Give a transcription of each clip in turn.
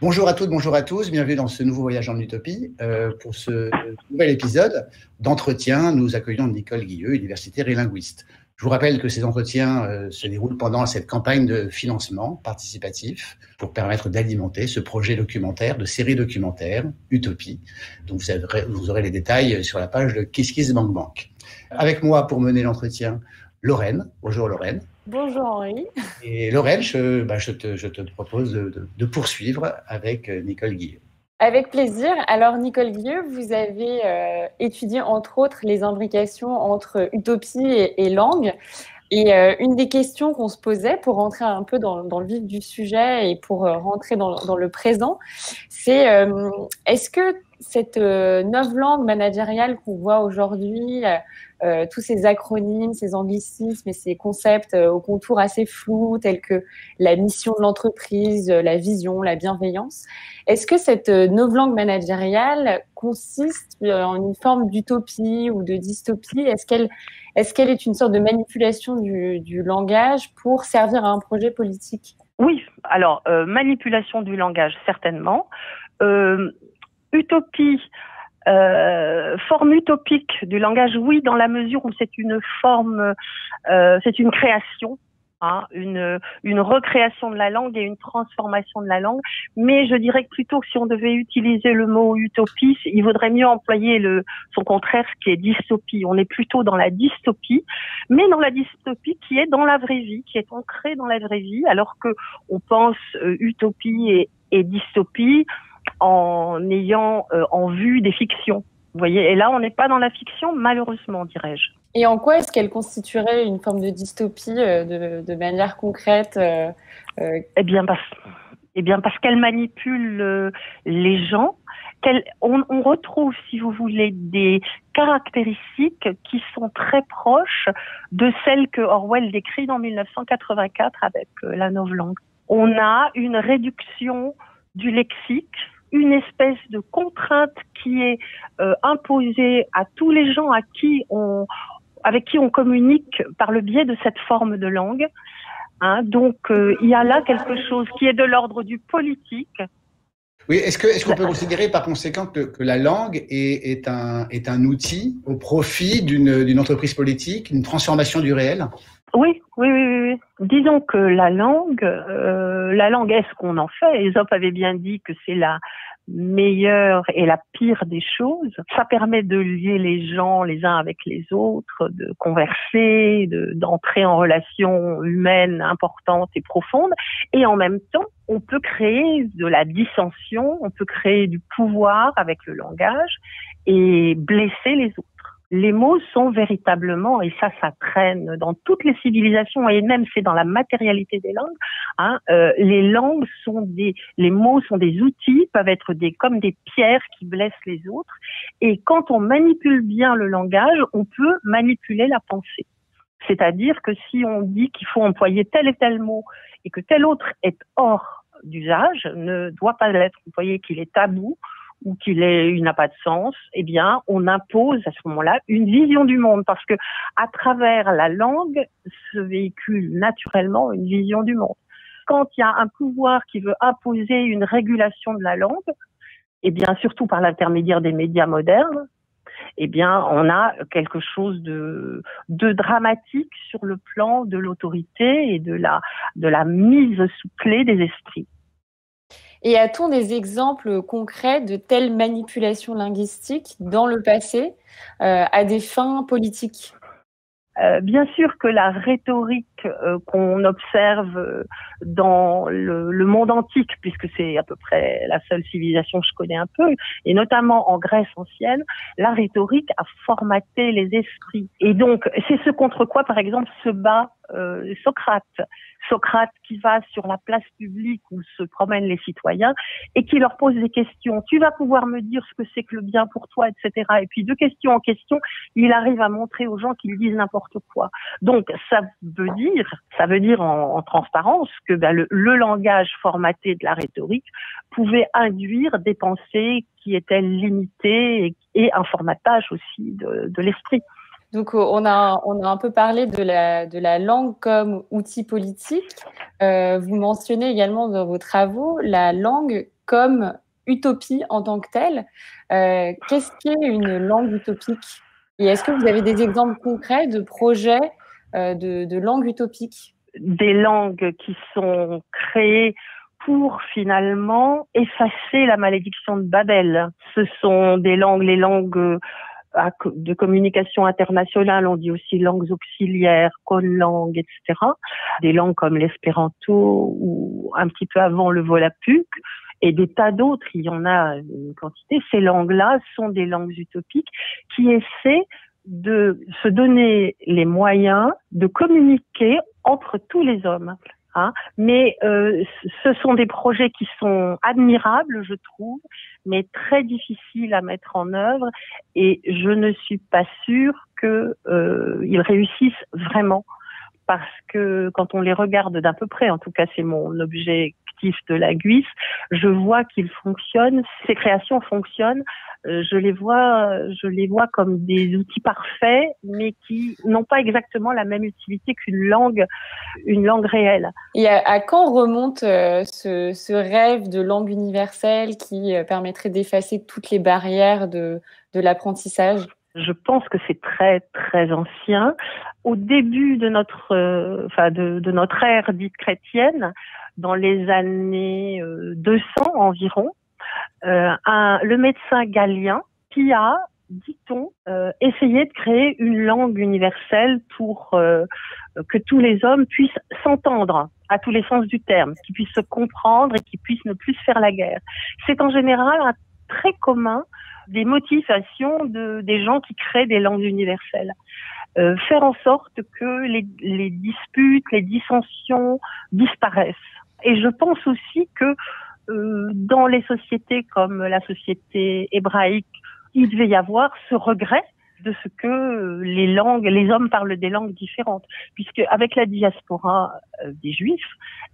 Bonjour à toutes, bonjour à tous, bienvenue dans ce nouveau voyage en utopie. Euh, pour ce nouvel épisode d'entretien, nous accueillons Nicole Guilleux, universitaire et linguiste. Je vous rappelle que ces entretiens euh, se déroulent pendant cette campagne de financement participatif pour permettre d'alimenter ce projet documentaire, de série documentaire, Utopie. Donc vous, aurez, vous aurez les détails sur la page de KissKissBankBank. Avec moi pour mener l'entretien, Lorraine. Bonjour Lorraine. Bonjour Henri. Et Lorraine, je, bah, je, te, je te, propose de, de, poursuivre avec euh, Nicole Guilleux. Avec plaisir. Alors Nicole Guilleux, vous avez euh, étudié entre autres les imbrications entre utopie et, et langue. Et euh, une des questions qu'on se posait pour rentrer un peu dans, dans, le vif du sujet et pour euh, rentrer dans, dans, le présent, c'est est-ce que cette neuf langue managériale qu'on voit aujourd'hui, euh, tous ces acronymes, ces anglicismes et ces concepts euh, au contour assez flous, tels que la mission de l'entreprise, euh, la vision, la bienveillance. Est-ce que cette novlangue managériale consiste en une forme d'utopie ou de dystopie? Est-ce qu'elle est, qu'elle est une sorte de manipulation du, du, langage pour servir à un projet politique? Oui, alors manipulation du langage certainement. utopie, euh, forme utopique du langage, oui, dans la mesure où c'est une forme, euh, c'est une création, hein, une, une recréation de la langue et une transformation de la langue. Mais je dirais que plutôt que si on devait utiliser le mot utopie, il vaudrait mieux employer le, son contraire, qui est dystopie. On est plutôt dans la dystopie, mais dans la dystopie qui est dans la vraie vie, qui est ancrée dans la vraie vie, alors que on pense euh, utopie et dystopie en ayant euh, en vue des fictions. Vous voyez, et là, on n'est pas dans la fiction, malheureusement, dirais-je. Et en quoi est-ce qu'elle constituerait une forme de dystopie euh, de, de, manière concrète euh, Eh bien, parce, eh bien, parce qu'elle manipule les gens. on, retrouve, si vous voulez, des caractéristiques qui sont très proches de celles que Orwell décrit dans 1984 avec la novlangue. On a une réduction du lexique, une espèce de contrainte qui est euh, imposée à tous les gens à qui on, avec qui on communique par le biais de cette forme de langue. Hein, donc euh, il y a là quelque chose qui est de l'ordre du politique. Oui, est-ce que est-ce qu'on peut considérer par conséquent que, que la langue est, est, un est un outil au profit d'une d'une entreprise politique, une transformation du réel? Oui, oui, oui, oui. Disons que la langue, euh, la langue est ce qu'on en fait? Aesop avait bien dit que c'est la meilleure et la pire des choses. Ça permet de lier les gens les uns avec les autres, de converser, d'entrer en relation humaine importante et profonde. Et en même temps, on peut créer de la dissension, on peut créer du pouvoir avec le langage et blesser les autres les mots sont véritablement, et ça, ça traîne dans toutes les civilisations, et même c'est dans la matérialité des langues, hein, euh, les langues sont des, les mots sont des outils, peuvent être des, comme des pierres qui blessent les autres, et quand on manipule bien le langage, on peut manipuler la pensée. C'est-à-dire que si on dit qu'il faut employer tel et tel mot, et que tel autre est hors d'usage, ne doit pas être employé, qu'il est tabou, ou qu'il n'a pas de sens, eh bien, on impose à ce moment-là une vision du monde parce que à travers la langue se véhicule naturellement une vision du monde. Quand il y a un pouvoir qui veut imposer une régulation de la langue, eh bien, surtout par l'intermédiaire des médias modernes, eh bien, on a quelque chose de, dramatique sur le plan de l'autorité et de la, de la mise sous clé des esprits. Et a-t-on des exemples concrets de telles manipulations linguistiques dans le passé euh, à des fins politiques? Euh, bien sûr que la rhétorique euh, qu'on observe euh, dans le, le, monde antique, puisque c'est à peu près la seule civilisation que je connais un peu, et notamment en Grèce ancienne, la rhétorique a formaté les esprits. Et donc, c'est ce contre quoi, par exemple, se bat euh, Socrate. Socrate qui va sur la place publique où se promènent les citoyens et qui leur pose des questions. Tu vas pouvoir me dire ce que c'est que le bien pour toi, etc. Et puis de question en question, il arrive à montrer aux gens qu'ils disent n'importe quoi. Donc ça veut dire, ça veut dire en, en transparence que ben, le, langage formaté de la rhétorique pouvait induire des pensées qui étaient limitées et, un formatage aussi de l'esprit. Donc, euh, on a, on a un peu parlé de la, de la langue comme outil politique. Euh, vous mentionnez également dans vos travaux la langue comme utopie en tant que telle. Euh, qu'est-ce qu'est une langue utopique? Et est-ce que vous avez des exemples concrets de projets de, de langue utopique? Des langues qui sont créées pour finalement effacer la malédiction de Babel. Ce sont des langues, les langues de communication internationale, on dit aussi langues auxiliaires, conlangues, etc. Des langues comme l'espéranto ou un petit peu avant le volapük et des tas d'autres, il y en a une quantité. Ces langues-là sont des langues utopiques qui essaient de se donner les moyens de communiquer entre tous les hommes. Hein. Mais euh, ce sont des projets qui sont admirables, je trouve, mais très difficiles à mettre en œuvre. Et je ne suis pas sûre qu'ils euh, réussissent vraiment, parce que quand on les regarde d'un peu près, en tout cas c'est mon objet de la Guisse, je vois qu'ils fonctionnent, ces créations fonctionnent, euh, je les vois, je les vois comme des outils parfaits, mais qui n'ont pas exactement la même utilité qu'une langue, une langue réelle. Et à, quand remonte euh, ce, rêve de langue universelle qui euh, permettrait d'effacer toutes les barrières de, de l'apprentissage? Je pense que c'est très très ancien. Au début de notre, enfin de, de, notre ère dite chrétienne, dans les années 200 euh, environ, euh, un, le médecin galien qui a, dit-on, euh, essayé de créer une langue universelle pour que tous les hommes puissent s'entendre à tous les sens du terme, qu'ils puissent se comprendre et qu'ils puissent ne plus faire la guerre. C'est en général un très commun des motivations de, des gens qui créent des langues universelles. faire en sorte que les, les disputes, les dissensions disparaissent. Et je pense aussi que euh, dans les sociétés comme la société hébraïque, il devait y avoir ce regret de ce que les langues, les hommes parlent des langues différentes, puisque avec la diaspora euh, des Juifs,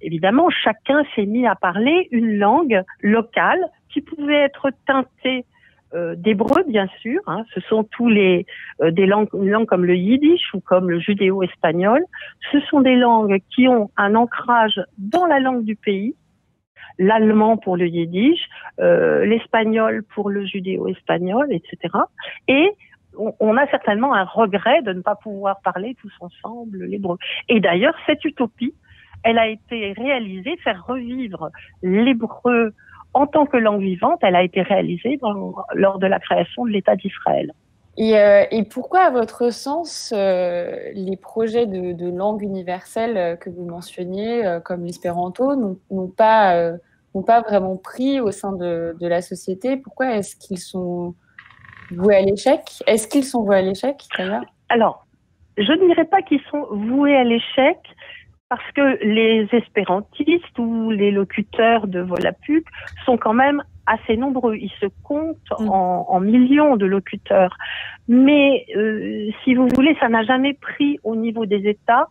évidemment, chacun s'est mis à parler une langue locale qui pouvait être teintée euh, d'hébreu, bien sûr. Hein. ce sont tous euh, des langues, langues comme le yiddish ou comme le judéo-espagnol. Ce sont des langues qui ont un ancrage dans la langue du pays. L'allemand pour le yiddish, euh, l'espagnol pour le judéo-espagnol, etc. Et on, a certainement un regret de ne pas pouvoir parler tous ensemble l'hébreu. Et d'ailleurs, cette utopie, elle a été réalisée, faire revivre l'hébreu en tant que langue vivante, elle a été réalisée lors de la création de l'État d'Israël. Et, euh, pourquoi, à votre sens, euh, les projets de, langue universelle euh, que vous mentionniez, comme l'espéranto, n'ont pas, pas vraiment pris au sein de, de la société? Pourquoi est-ce qu'ils sont voués à l'échec? Est-ce qu'ils sont voués à l'échec, d'ailleurs? Alors, je ne dirais pas qu'ils sont voués à l'échec, parce que les espérantistes ou les locuteurs de Volapük sont quand même assez nombreux. Ils se comptent mm. en, millions de locuteurs. Mais euh, si vous voulez, ça n'a jamais pris au niveau des États.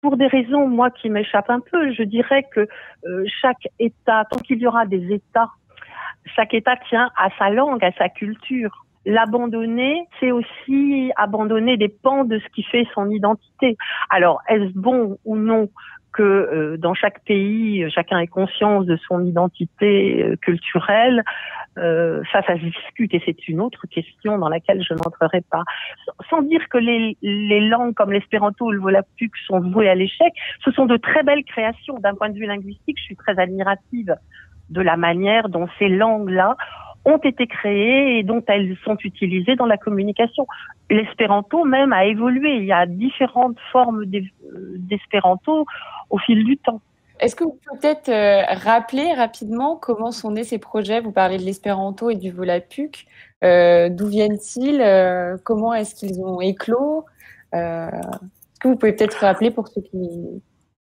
Pour des raisons, moi, qui m'échappent un peu, je dirais que euh, chaque État, tant qu'il y aura des États, chaque État tient à sa langue, à sa culture. L'abandonner, c'est aussi abandonner des pans de ce qui fait son identité. Alors, est-ce bon ou non que euh, dans chaque pays, chacun ait conscience de son identité euh, culturelle, euh, ça, ça se discute et c'est une autre question dans laquelle je n'entrerai pas. Sans dire que les, les langues comme l'espéranto ou le volapük sont vouées à l'échec, ce sont de très belles créations. D'un point de vue linguistique, je suis très admirative de la manière dont ces langues-là ont été créées et dont elles sont utilisées dans la communication. L'espéranto même a évolué. Il y a différentes formes d'espéranto au fil du temps. Est-ce que vous pouvez peut-être euh, rappeler rapidement comment sont nés ces projets? Vous parlez de l'espéranto et du volapük. Euh, D'où viennent-ils? Euh, Comment est-ce qu'ils ont éclos? Euh, Est-ce que vous pouvez peut-être rappeler pour ceux qui,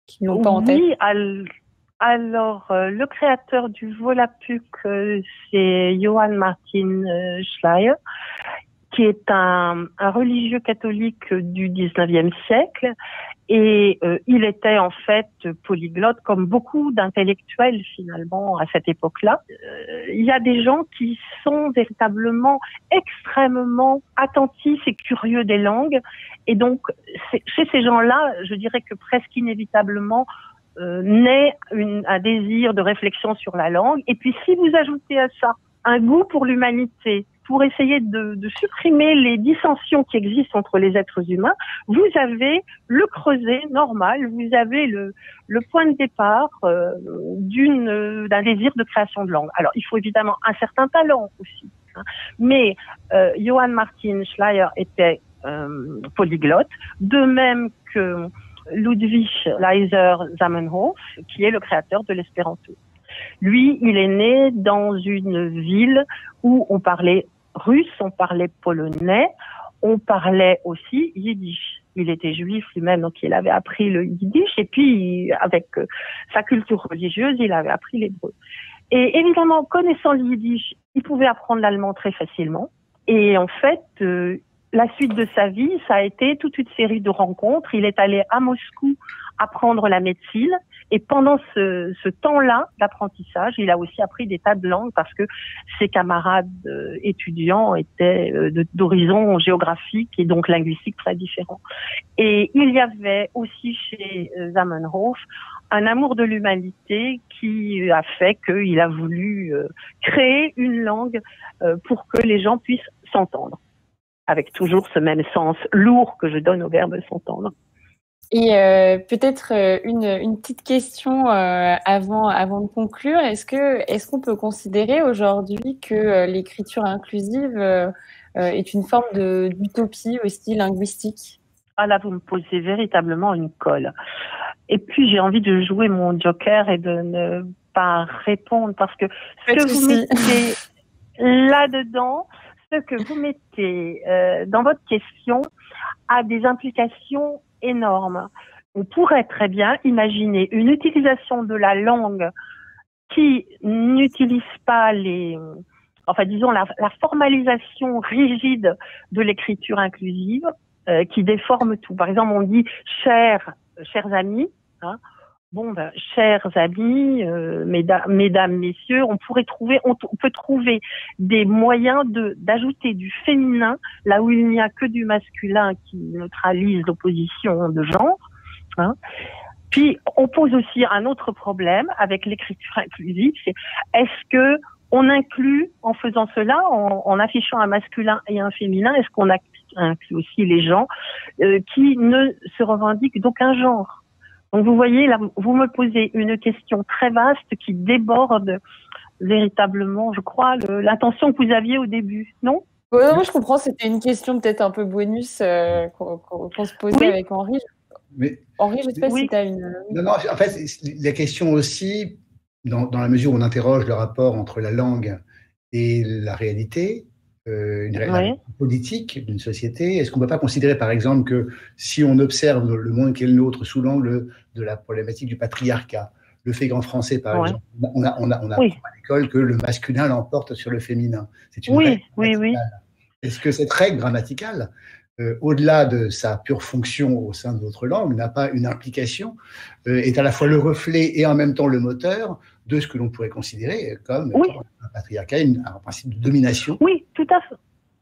qui n'ont pas en tête? Oui, alors, euh, le créateur du Volapük, euh, c'est Johann Martin euh, Schleier, qui est un, religieux catholique du 19e siècle. Et il était en fait polyglotte, comme beaucoup d'intellectuels finalement à cette époque-là. il y a des gens qui sont véritablement extrêmement attentifs et curieux des langues. Et donc, chez ces gens-là, je dirais que presque inévitablement, euh, naît un désir de réflexion sur la langue. Et puis si vous ajoutez à ça un goût pour l'humanité, pour essayer de, de, supprimer les dissensions qui existent entre les êtres humains, vous avez le creuset normal, vous avez le, le point de départ euh, d'un désir de création de langue. Alors, il faut évidemment un certain talent aussi. Hein. Mais euh, Johann Martin Schleyer était euh, polyglotte, de même que Ludwig Leiser Zamenhof, qui est le créateur de l'espéranto. Lui, il est né dans une ville où on parlait russe, on parlait polonais, on parlait aussi yiddish. Il était juif lui-même, donc il avait appris le yiddish, et puis avec euh, sa culture religieuse, il avait appris l'hébreu. Et évidemment, connaissant le yiddish, il pouvait apprendre l'allemand très facilement. Et en fait, euh, la suite de sa vie, ça a été toute une série de rencontres. Il est allé à Moscou apprendre la médecine. Et pendant ce, ce temps-là d'apprentissage, il a aussi appris des tas de langues parce que ses camarades euh, étudiants étaient euh, d'horizons géographiques et donc linguistiques très différents. Et il y avait aussi chez euh, Zamenhof un amour de l'humanité qui a fait qu'il a voulu créer une langue pour que les gens puissent s'entendre avec toujours ce même sens lourd que je donne au verbe s'entendre. Et euh, peut-être euh, une, une, petite question euh, avant, avant de conclure. Est-ce que est-ce qu'on peut considérer aujourd'hui que l'écriture inclusive est une forme d'utopie aussi linguistique? Ah là, vous me posez véritablement une colle. Et puis j'ai envie de jouer mon joker et de ne pas répondre parce que ce que vous mettez là-dedans, ce que vous mettez dans votre question a des implications énorme. On pourrait très bien imaginer une utilisation de la langue qui n'utilise pas les, enfin disons la, formalisation rigide de l'écriture inclusive, euh, qui déforme tout. Par exemple, on dit chers, chers amis. Hein, Bon, ben, chers amis, euh, mesdames, messieurs, on pourrait trouver, on, peut trouver des moyens de d'ajouter du féminin là où il n'y a que du masculin qui neutralise l'opposition de genre. Hein. Puis on pose aussi un autre problème avec l'écriture inclusive, c'est est-ce que on inclut en faisant cela, en, affichant un masculin et un féminin, est-ce qu'on inclut aussi les gens euh, qui ne se revendiquent d'aucun genre? Donc vous voyez, là, vous me posez une question très vaste qui déborde véritablement, je crois, l'intention que vous aviez au début, non? Oui, je comprends. C'était une question peut-être un peu bonus euh, qu'on se posait avec Henri. Mais, Henri, je ne sais pas si tu as une. Non, non, en fait, la question aussi, dans, dans, la mesure où on interroge le rapport entre la langue et la réalité, euh, une réalité politique d'une société Est-ce qu'on ne peut pas considérer, par exemple, que si on observe le monde qui est le nôtre sous l'angle de la problématique du patriarcat, le fait qu'en français, par exemple, on a, on a, on a à l'école que le masculin l'emporte sur le féminin. C'est une oui, oui, oui. Est-ce que cette règle grammaticale, euh, au-delà de sa pure fonction au sein de votre langue, n'a pas une implication, euh, est à la fois le reflet et en même temps le moteur de ce que l'on pourrait considérer comme un patriarcat, un principe de domination. Oui, tout à fait.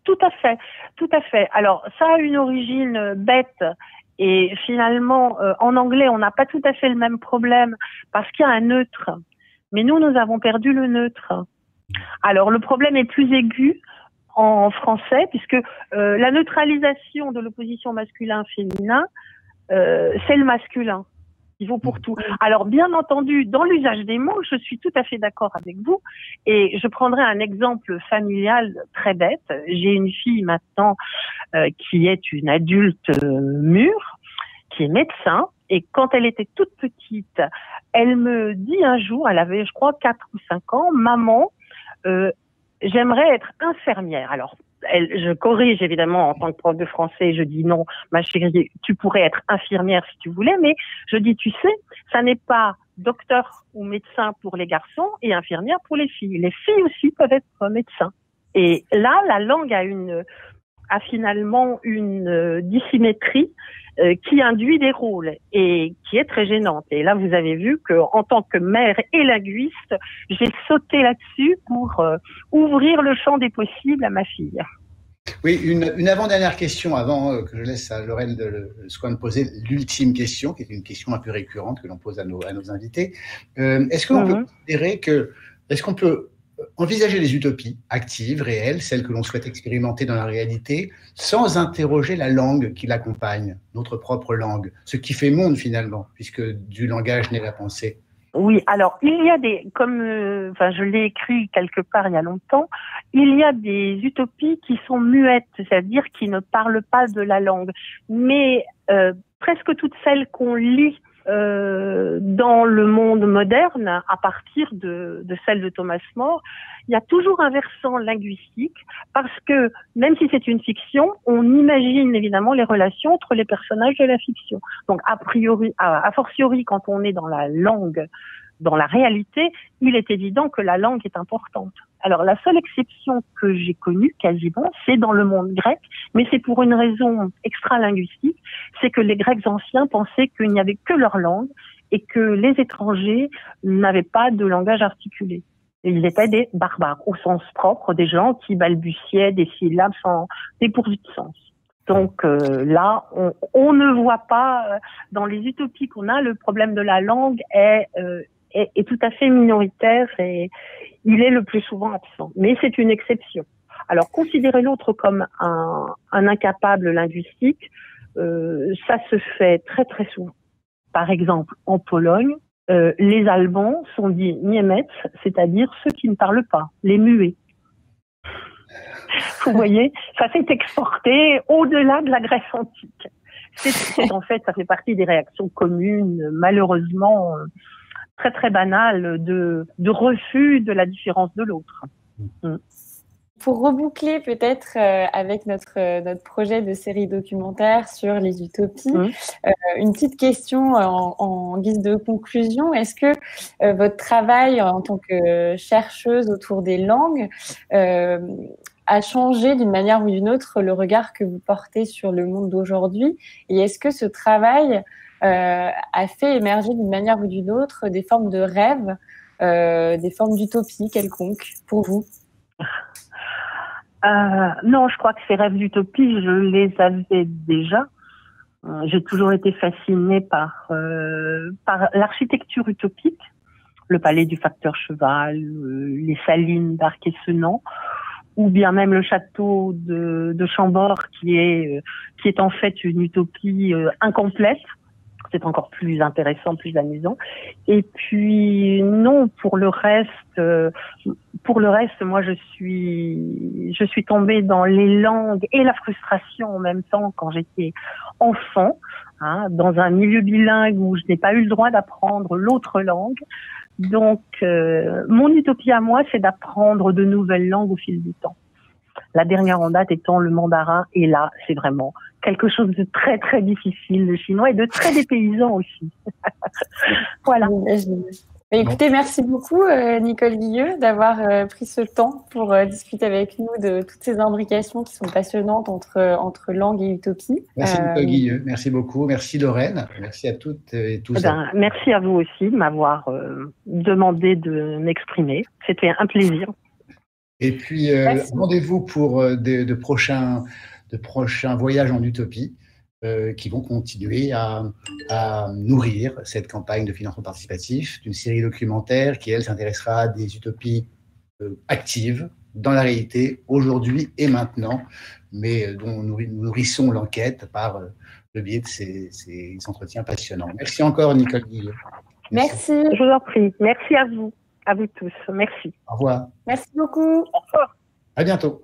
Tout à fait, tout à fait. Alors, ça a une origine bête et finalement, euh, en anglais, on n'a pas tout à fait le même problème parce qu'il y a un neutre. Mais nous, nous avons perdu le neutre. Alors, le problème est plus aigu en français puisque euh, la neutralisation de l'opposition masculin-féminin, euh, c'est le masculin il vaut pour tout. Alors, bien entendu, dans l'usage des mots, je suis tout à fait d'accord avec vous. Et je prendrai un exemple familial très bête. J'ai une fille maintenant euh, qui est une adulte euh, mûre, qui est médecin. Et quand elle était toute petite, elle me dit un jour, elle avait, je crois, 4 ou 5 ans, maman, euh, j'aimerais être infirmière. Alors, je corrige évidemment en tant que prof de français, je dis non, ma chérie, tu pourrais être infirmière si tu voulais, mais je dis, tu sais, ça n'est pas docteur ou médecin pour les garçons et infirmière pour les filles. Les filles aussi peuvent être médecins. Et là, la langue a une a finalement une euh, dissymétrie euh, qui induit des rôles et qui est très gênante. Et là, vous avez vu que en tant que mère et linguiste, j'ai sauté là-dessus pour euh, ouvrir le champ des possibles à ma fille. Oui, une, avant-dernière question avant euh, que je laisse à Lorraine de, de poser l'ultime question, qui est une question un peu récurrente que l'on pose à nos, à nos invités. Est-ce qu'on peut mhm. considérer que, est-ce qu'on peut envisager les utopies actives, réelles, celles que l'on souhaite expérimenter dans la réalité, sans interroger la langue qui l'accompagne, notre propre langue, ce qui fait monde finalement, puisque du langage naît la pensée. Oui, alors il y a des, comme euh, enfin je l'ai écrit quelque part il y a longtemps, il y a des utopies qui sont muettes, c'est-à-dire qui ne parlent pas de la langue, mais euh, presque toutes celles qu'on lit euh, dans le monde moderne, à partir de, de celle de Thomas More, il y a toujours un versant linguistique parce que même si c'est une fiction, on imagine évidemment les relations entre les personnages de la fiction. Donc a priori, a fortiori quand on est dans la langue dans la réalité, il est évident que la langue est importante. Alors la seule exception que j'ai connue quasiment, c'est dans le monde grec, mais c'est pour une raison extra-linguistique, c'est que les Grecs anciens pensaient qu'il n'y avait que leur langue et que les étrangers n'avaient pas de langage articulé. ils étaient des barbares, au sens propre, des gens qui balbutiaient des syllabes sans dépourvues de sens. Donc euh, là, on, on, ne voit pas euh, dans les utopies qu'on a, le problème de la langue est euh, est, tout à fait minoritaire et il est le plus souvent absent. Mais c'est une exception. Alors considérer l'autre comme un, un, incapable linguistique, euh, ça se fait très très souvent. Par exemple, en Pologne, euh, les Allemands sont dits Niemets, c'est-à-dire ceux qui ne parlent pas, les muets. Vous voyez, ça s'est exporté au-delà de la Grèce antique. C'est en fait, ça fait partie des réactions communes, malheureusement très très banal de, de refus de la différence de l'autre. Mm. Pour reboucler peut-être euh, avec notre, euh, notre projet de série documentaire sur les utopies, mm. euh, une petite question en, en, guise de conclusion. Est-ce que votre travail en tant que chercheuse autour des langues a changé d'une manière ou d'une autre le regard que vous portez sur le monde d'aujourd'hui? Et est-ce que ce travail euh, a fait émerger d'une manière ou d'une autre des formes de rêve, euh, des formes d'utopie quelconque pour vous. Euh, Non, je crois que ces rêves d'utopie, je les avais déjà. J'ai toujours été fascinée par, par l'architecture utopique, le palais du facteur cheval, les salines d'Arc et Senan, ou bien même le château de, de Chambord qui est, qui est en fait une utopie incomplète c'est encore plus intéressant, plus amusant. Et puis non, pour le reste, euh, pour le reste, moi je suis, je suis tombée dans les langues et la frustration en même temps quand j'étais enfant, hein, dans un milieu bilingue où je n'ai pas eu le droit d'apprendre l'autre langue. Donc, euh, mon utopie à moi, c'est d'apprendre de nouvelles langues au fil du temps. La dernière en date étant le mandarin, et là, c'est vraiment quelque chose de très très difficile, le chinois, et de très dépaysant aussi. voilà. Écoutez, merci beaucoup euh, Nicole Guilleux d'avoir euh, pris ce temps pour euh, discuter avec nous de toutes ces imbrications qui sont passionnantes entre, entre langue et utopie. Merci Nicole Guilleux, merci beaucoup. Merci Lorraine, merci à toutes et tous. Eh ben, merci à vous aussi de m'avoir demandé de m'exprimer. C'était un plaisir. Et puis, euh, rendez-vous pour de, prochains, de prochains voyages en utopie euh, qui vont continuer à, nourrir cette campagne de financement participatif d'une série documentaire qui, elle, s'intéressera à des utopies actives dans la réalité, aujourd'hui et maintenant, mais dont nous nourrissons l'enquête par le biais de ces, ces, entretiens passionnants. Merci encore, Nicole Guillaume. Merci. Je vous en prie. Merci à vous. À vous tous. Merci. Au revoir. Merci beaucoup. À bientôt.